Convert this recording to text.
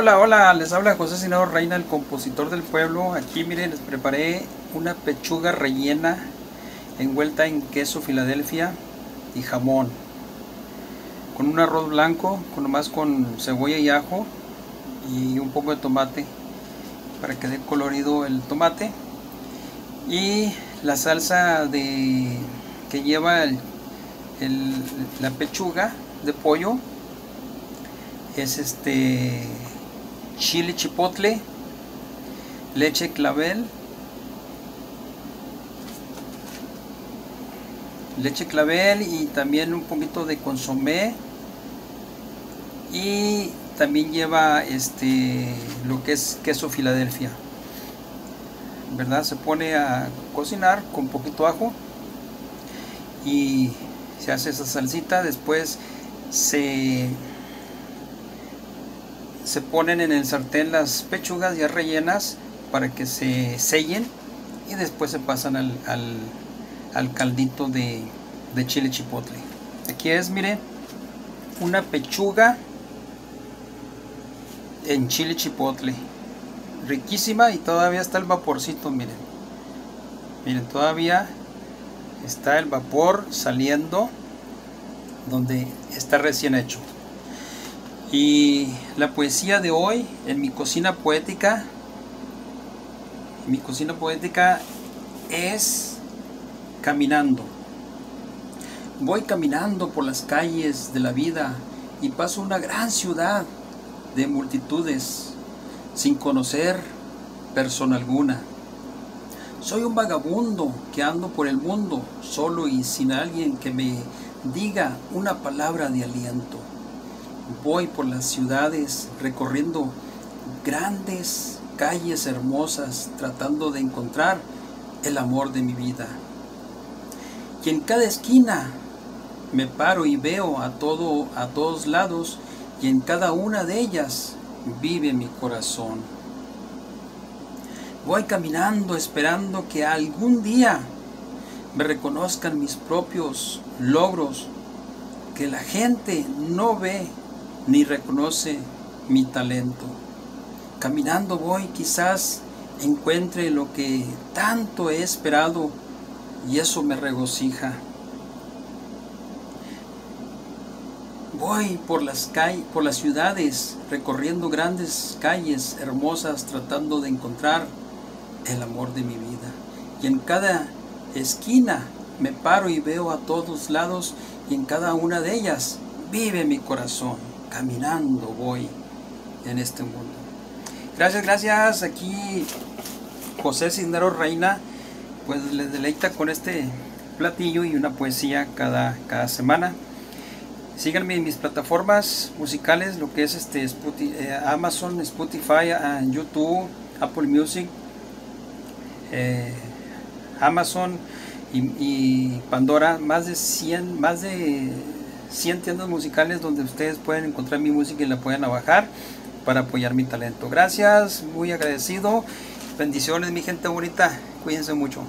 Hola, hola, les habla José Sinado Reina, el compositor del pueblo. Aquí miren, les preparé una pechuga rellena envuelta en queso Filadelfia y jamón. Con un arroz blanco, con nomás con cebolla y ajo y un poco de tomate para que dé colorido el tomate. Y la salsa de que lleva la pechuga de pollo es este chile chipotle, leche clavel, leche clavel y también un poquito de consomé y también lleva este lo que es queso Filadelfia. ¿Verdad? Se pone a cocinar con poquito ajo y se hace esa salsita, después se se ponen en el sartén las pechugas ya rellenas para que se sellen y después se pasan al, al, caldito de, de, chile chipotle. Aquí es, mire, una pechuga en chile chipotle. Riquísima y todavía está el vaporcito, miren. Miren, todavía está el vapor saliendo donde está recién hecho. Y la poesía de hoy en mi cocina poética, mi cocina poética es caminando. Voy caminando por las calles de la vida y paso una gran ciudad de multitudes sin conocer persona alguna. Soy un vagabundo que ando por el mundo solo y sin alguien que me diga una palabra de aliento voy por las ciudades recorriendo grandes calles hermosas tratando de encontrar el amor de mi vida. Y en cada esquina me paro y veo a todo a todos lados y en cada una de ellas vive mi corazón. Voy caminando esperando que algún día me reconozcan mis propios logros, que la gente no ve ni reconoce mi talento. Caminando voy, quizás encuentre lo que tanto he esperado y eso me regocija. Voy por las por las ciudades, recorriendo grandes calles hermosas tratando de encontrar el amor de mi vida. Y en cada esquina me paro y veo a todos lados y en cada una de ellas vive mi corazón caminando voy en este mundo. Gracias, gracias. Aquí José Cisneros Reina, pues les deleita con este platillo y una poesía cada, cada semana. Síganme en mis plataformas musicales, lo que es este eh, Amazon, Spotify, ah, YouTube, Apple Music, eh, Amazon y, y, Pandora, más de 100, más de 100 tiendas musicales donde ustedes pueden encontrar mi música y la pueden bajar para apoyar mi talento. Gracias, muy agradecido. Bendiciones mi gente bonita. Cuídense mucho.